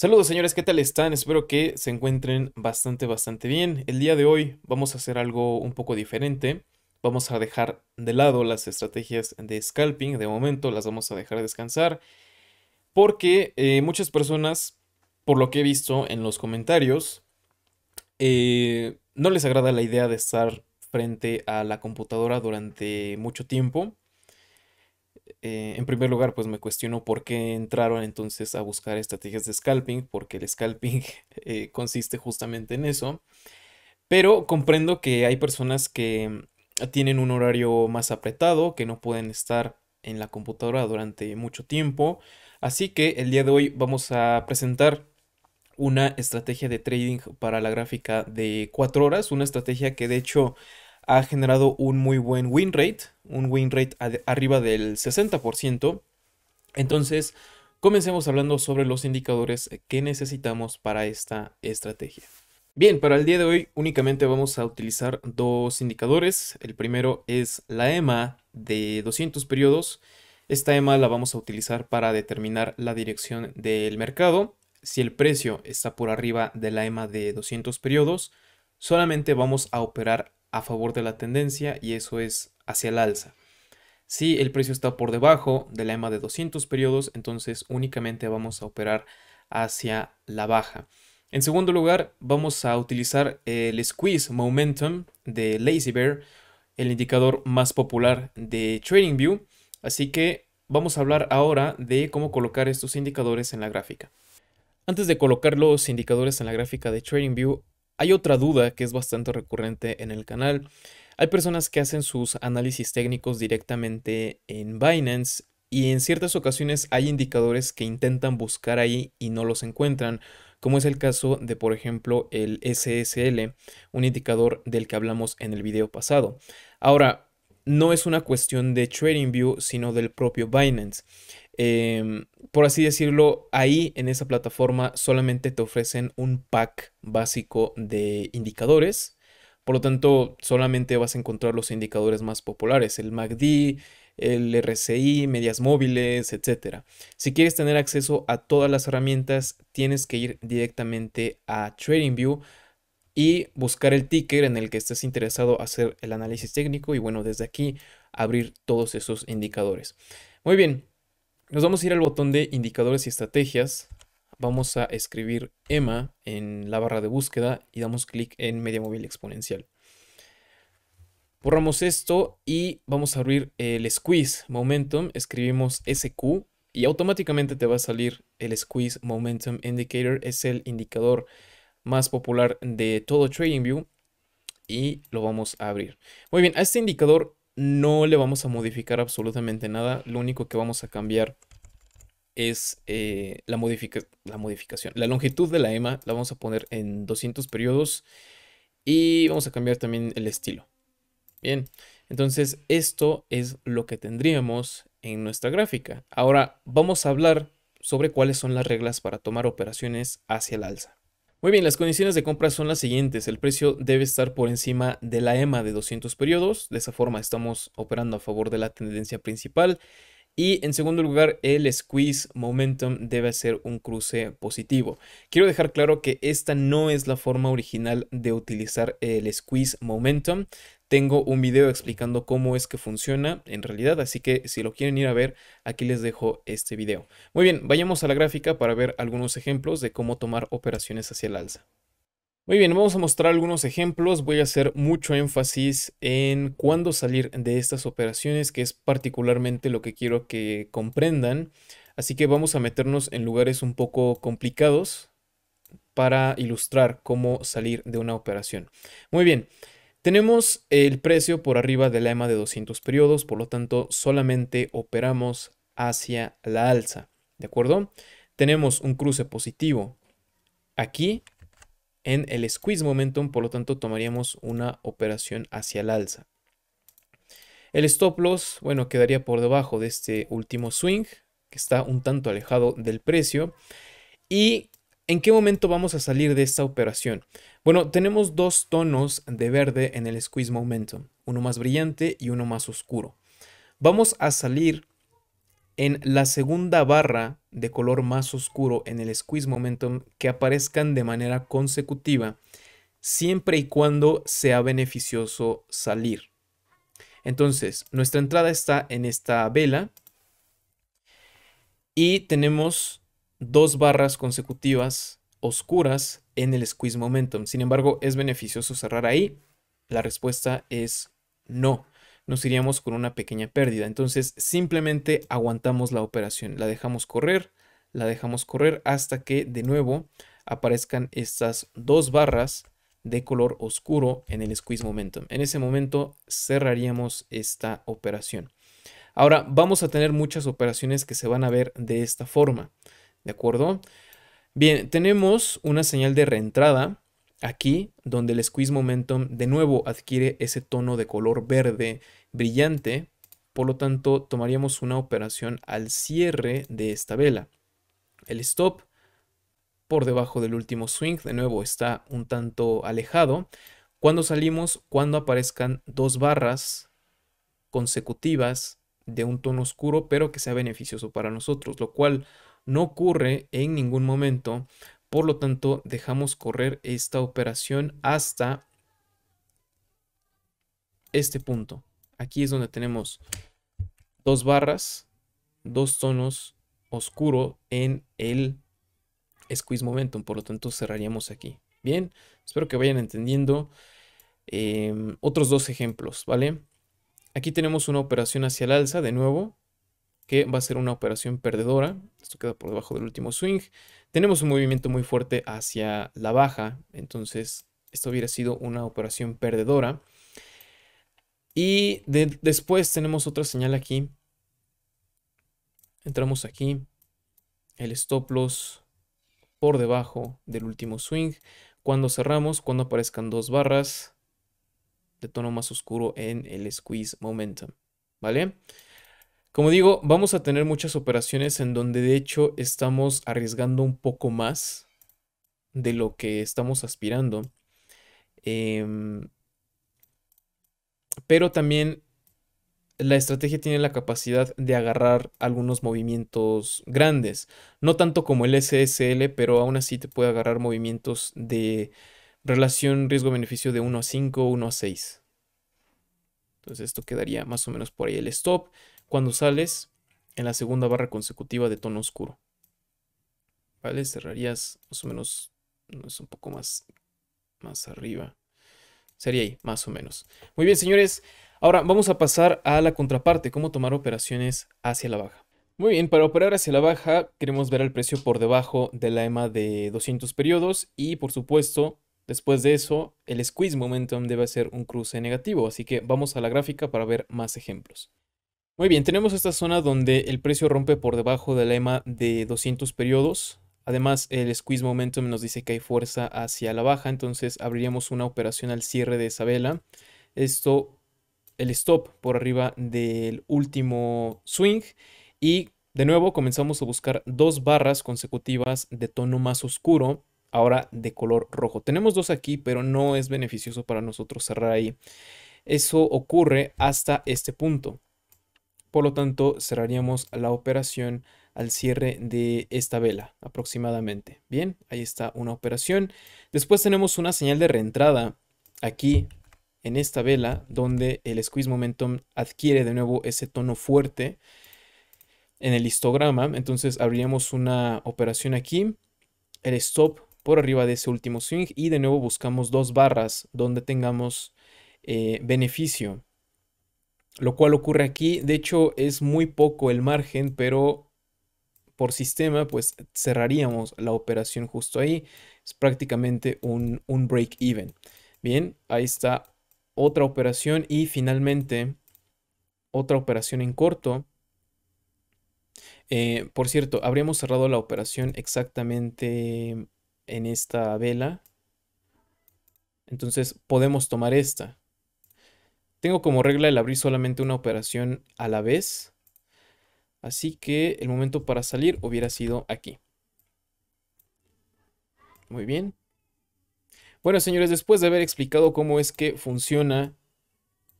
Saludos señores, ¿qué tal están? Espero que se encuentren bastante, bastante bien. El día de hoy vamos a hacer algo un poco diferente. Vamos a dejar de lado las estrategias de scalping, de momento las vamos a dejar descansar, porque eh, muchas personas, por lo que he visto en los comentarios, eh, no les agrada la idea de estar frente a la computadora durante mucho tiempo eh, en primer lugar, pues me cuestiono por qué entraron entonces a buscar estrategias de scalping, porque el scalping eh, consiste justamente en eso. Pero comprendo que hay personas que tienen un horario más apretado, que no pueden estar en la computadora durante mucho tiempo. Así que el día de hoy vamos a presentar una estrategia de trading para la gráfica de 4 horas, una estrategia que de hecho ha generado un muy buen win rate, un win rate arriba del 60%. Entonces, comencemos hablando sobre los indicadores que necesitamos para esta estrategia. Bien, para el día de hoy únicamente vamos a utilizar dos indicadores. El primero es la EMA de 200 periodos. Esta EMA la vamos a utilizar para determinar la dirección del mercado. Si el precio está por arriba de la EMA de 200 periodos, solamente vamos a operar a favor de la tendencia y eso es hacia el alza. Si el precio está por debajo de la EMA de 200 periodos, entonces únicamente vamos a operar hacia la baja. En segundo lugar, vamos a utilizar el Squeeze Momentum de Lazy Bear, el indicador más popular de TradingView. Así que vamos a hablar ahora de cómo colocar estos indicadores en la gráfica. Antes de colocar los indicadores en la gráfica de TradingView, hay otra duda que es bastante recurrente en el canal. Hay personas que hacen sus análisis técnicos directamente en Binance y en ciertas ocasiones hay indicadores que intentan buscar ahí y no los encuentran, como es el caso de por ejemplo el SSL, un indicador del que hablamos en el video pasado. Ahora, no es una cuestión de TradingView, sino del propio Binance. Em, por así decirlo, ahí en esa plataforma solamente te ofrecen un pack básico de indicadores. Por lo tanto, solamente vas a encontrar los indicadores más populares, el MACD, el RSI, medias móviles, etc. Si quieres tener acceso a todas las herramientas, tienes que ir directamente a TradingView y buscar el ticker en el que estés interesado hacer el análisis técnico y bueno, desde aquí abrir todos esos indicadores. Muy bien, nos vamos a ir al botón de indicadores y estrategias. Vamos a escribir EMA en la barra de búsqueda y damos clic en media móvil exponencial. Borramos esto y vamos a abrir el Squeeze Momentum. Escribimos SQ y automáticamente te va a salir el Squeeze Momentum Indicator. Es el indicador más popular de todo TradingView y lo vamos a abrir. Muy bien, a este indicador no le vamos a modificar absolutamente nada. Lo único que vamos a cambiar es eh, la, la modificación. La longitud de la EMA la vamos a poner en 200 periodos y vamos a cambiar también el estilo. Bien, entonces esto es lo que tendríamos en nuestra gráfica. Ahora vamos a hablar sobre cuáles son las reglas para tomar operaciones hacia el alza. Muy bien, las condiciones de compra son las siguientes. El precio debe estar por encima de la EMA de 200 periodos. De esa forma estamos operando a favor de la tendencia principal. Y en segundo lugar, el squeeze momentum debe ser un cruce positivo. Quiero dejar claro que esta no es la forma original de utilizar el squeeze momentum. Tengo un video explicando cómo es que funciona en realidad, así que si lo quieren ir a ver, aquí les dejo este video. Muy bien, vayamos a la gráfica para ver algunos ejemplos de cómo tomar operaciones hacia el alza. Muy bien, vamos a mostrar algunos ejemplos. Voy a hacer mucho énfasis en cuándo salir de estas operaciones, que es particularmente lo que quiero que comprendan. Así que vamos a meternos en lugares un poco complicados para ilustrar cómo salir de una operación. Muy bien, tenemos el precio por arriba de la EMA de 200 periodos, por lo tanto solamente operamos hacia la alza, ¿de acuerdo? Tenemos un cruce positivo aquí en el squeeze momentum, por lo tanto tomaríamos una operación hacia el alza. El stop loss, bueno, quedaría por debajo de este último swing, que está un tanto alejado del precio. ¿Y en qué momento vamos a salir de esta operación? Bueno, tenemos dos tonos de verde en el squeeze momentum, uno más brillante y uno más oscuro. Vamos a salir en la segunda barra de color más oscuro en el squeeze momentum que aparezcan de manera consecutiva siempre y cuando sea beneficioso salir. Entonces, nuestra entrada está en esta vela y tenemos dos barras consecutivas oscuras en el squeeze momentum. Sin embargo, ¿es beneficioso cerrar ahí? La respuesta es no. Nos iríamos con una pequeña pérdida. Entonces, simplemente aguantamos la operación. La dejamos correr, la dejamos correr hasta que de nuevo aparezcan estas dos barras de color oscuro en el squeeze momentum. En ese momento cerraríamos esta operación. Ahora vamos a tener muchas operaciones que se van a ver de esta forma. ¿De acuerdo? Bien, tenemos una señal de reentrada aquí donde el squeeze momentum de nuevo adquiere ese tono de color verde brillante. Por lo tanto, tomaríamos una operación al cierre de esta vela. El stop por debajo del último swing, de nuevo está un tanto alejado. Cuando salimos, cuando aparezcan dos barras consecutivas de un tono oscuro, pero que sea beneficioso para nosotros, lo cual no ocurre en ningún momento. Por lo tanto, dejamos correr esta operación hasta este punto. Aquí es donde tenemos dos barras, dos tonos oscuro en el squeeze momentum, por lo tanto cerraríamos aquí. Bien, espero que vayan entendiendo em, otros dos ejemplos, ¿vale? Aquí tenemos una operación hacia el alza, de nuevo, que va a ser una operación perdedora. Esto queda por debajo del último swing. Tenemos un movimiento muy fuerte hacia la baja, entonces esto hubiera sido una operación perdedora. Y después tenemos otra señal aquí. Entramos aquí. El stop loss por debajo del último swing. Cuando cerramos, cuando aparezcan dos barras de tono más oscuro en el squeeze momentum. ¿Vale? Como digo, vamos a tener muchas operaciones en donde de hecho estamos arriesgando un poco más de lo que estamos aspirando. Em, pero también la estrategia tiene la capacidad de agarrar algunos movimientos grandes. No tanto como el SSL, pero aún así te puede agarrar movimientos de relación riesgo-beneficio de 1 a 5, 1 a 6. Entonces esto quedaría más o menos por ahí el stop cuando sales en la segunda barra consecutiva de tono oscuro. ¿Vale? Cerrarías más o menos, no es un poco más, más arriba. Sería ahí, más o menos. Muy bien, señores. Ahora vamos a pasar a la contraparte, cómo tomar operaciones hacia la baja. Muy bien, para operar hacia la baja queremos ver el precio por debajo de la EMA de 200 periodos y por supuesto después de eso el squeeze momentum debe ser un cruce negativo, así que vamos a la gráfica para ver más ejemplos. Muy bien, tenemos esta zona donde el precio rompe por debajo de la EMA de 200 periodos. Además, el squeeze momentum nos dice que hay fuerza hacia la baja, entonces abriríamos una operación al cierre de esa vela. Esto el stop por arriba del último swing y de nuevo comenzamos a buscar dos barras consecutivas de tono más oscuro, ahora de color rojo. Tenemos dos aquí, pero no es beneficioso para nosotros cerrar ahí. Eso ocurre hasta este punto. Por lo tanto, cerraríamos la operación al cierre de esta vela aproximadamente. Bien, ahí está una operación. Después tenemos una señal de reentrada aquí en esta vela donde el squeeze momentum adquiere de nuevo ese tono fuerte en el histograma. Entonces abriríamos una operación aquí, el stop por arriba de ese último swing y de nuevo buscamos dos barras donde tengamos eh, beneficio. Lo cual ocurre aquí, de hecho es muy poco el margen, pero por sistema pues cerraríamos la operación justo ahí. Es prácticamente un, un break even. Bien, ahí está otra operación y finalmente otra operación en corto. Eh, por cierto, habríamos cerrado la operación exactamente en esta vela. Entonces podemos tomar esta. Tengo como regla el abrir solamente una operación a la vez. Así que el momento para salir hubiera sido aquí. Muy bien. Bueno, señores, después de haber explicado cómo es que funciona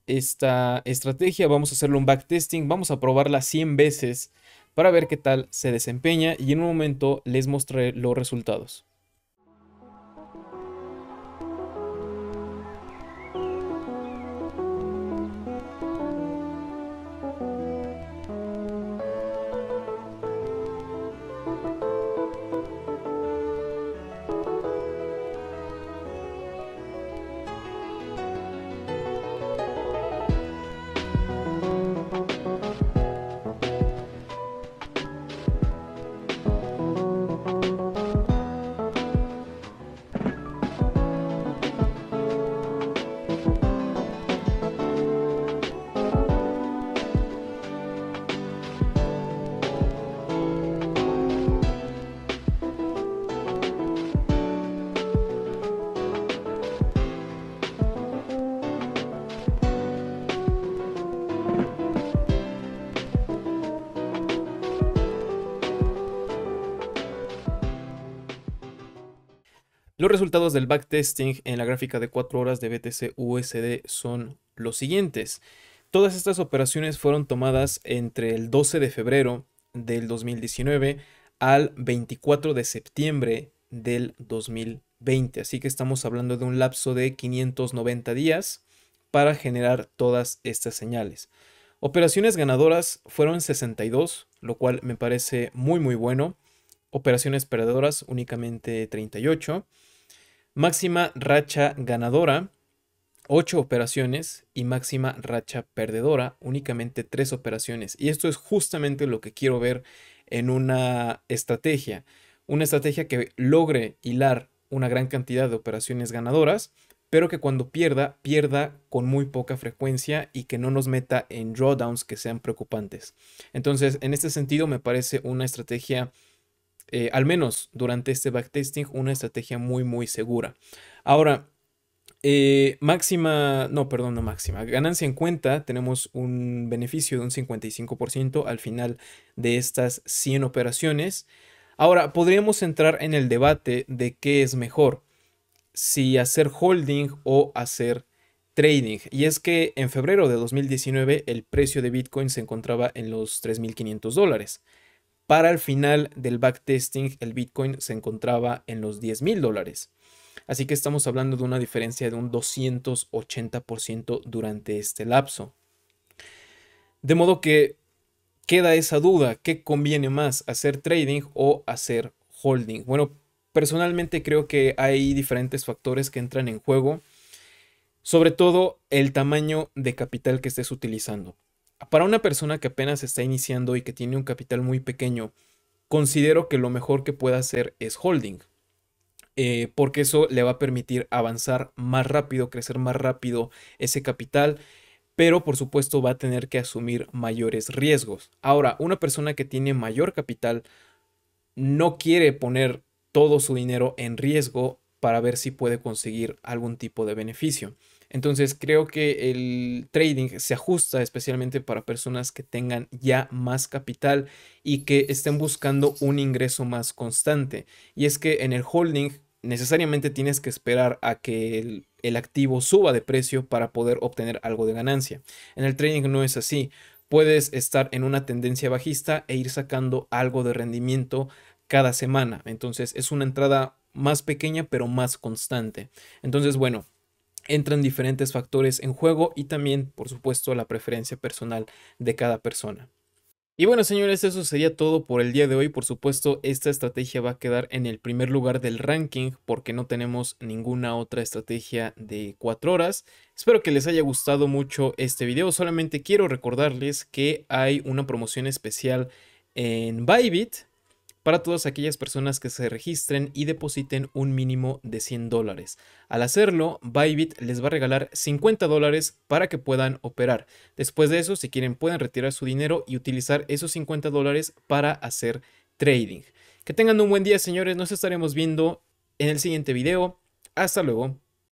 esta estrategia, vamos a hacerle un backtesting, vamos a probarla 100 veces para ver qué tal se desempeña y en un momento les mostraré los resultados. Los resultados del backtesting en la gráfica de 4 horas de BTC USD son los siguientes. Todas estas operaciones fueron tomadas entre el 12 de febrero del 2019 al 24 de septiembre del 2020. Así que estamos hablando de un lapso de 590 días para generar todas estas señales. Operaciones ganadoras fueron 62, lo cual me parece muy muy bueno. Operaciones perdedoras únicamente 38. Máxima racha ganadora, 8 operaciones y máxima racha perdedora, únicamente 3 operaciones. Y esto es justamente lo que quiero ver en una estrategia. Una estrategia que logre hilar una gran cantidad de operaciones ganadoras, pero que cuando pierda, pierda con muy poca frecuencia y que no nos meta en drawdowns que sean preocupantes. Entonces, en este sentido, me parece una estrategia eh, al menos durante este backtesting, una estrategia muy, muy segura. Ahora, eh, máxima, no, perdón, no máxima, ganancia en cuenta, tenemos un beneficio de un 55% al final de estas 100 operaciones. Ahora, podríamos entrar en el debate de qué es mejor, si hacer holding o hacer trading. Y es que en febrero de 2019 el precio de Bitcoin se encontraba en los 3.500 dólares. Para el final del backtesting, el Bitcoin se encontraba en los 10 mil dólares. Así que estamos hablando de una diferencia de un 280% durante este lapso. De modo que queda esa duda, ¿qué conviene más, hacer trading o hacer holding? Bueno, personalmente creo que hay diferentes factores que entran en juego, sobre todo el tamaño de capital que estés utilizando. Para una persona que apenas está iniciando y que tiene un capital muy pequeño, considero que lo mejor que puede hacer es holding. Eh, porque eso le va a permitir avanzar más rápido, crecer más rápido ese capital, pero por supuesto va a tener que asumir mayores riesgos. Ahora, una persona que tiene mayor capital no quiere poner todo su dinero en riesgo para ver si puede conseguir algún tipo de beneficio. Entonces creo que el trading se ajusta especialmente para personas que tengan ya más capital y que estén buscando un ingreso más constante. Y es que en el holding necesariamente tienes que esperar a que el, activo suba de precio para poder obtener algo de ganancia. En el trading no es así. Puedes estar en una tendencia bajista e ir sacando algo de rendimiento cada semana. Entonces es una entrada más pequeña pero más constante. Entonces, bueno, entran diferentes factores en juego y también, por supuesto, la preferencia personal de cada persona. Y bueno, señores, eso sería todo por el día de hoy. Por supuesto, esta estrategia va a quedar en el primer lugar del ranking porque no tenemos ninguna otra estrategia de 4 horas. Espero que les haya gustado mucho este video. Solamente quiero recordarles que hay una promoción especial en Bybit para todas aquellas personas que se registren y depositen un mínimo de 100 dólares. Al hacerlo, Bybit les va a regalar 50 dólares para que puedan operar. Después de eso, si quieren, pueden retirar su dinero y utilizar esos 50 dólares para hacer trading. Que tengan un buen día, señores. Nos estaremos viendo en el siguiente video. Hasta luego.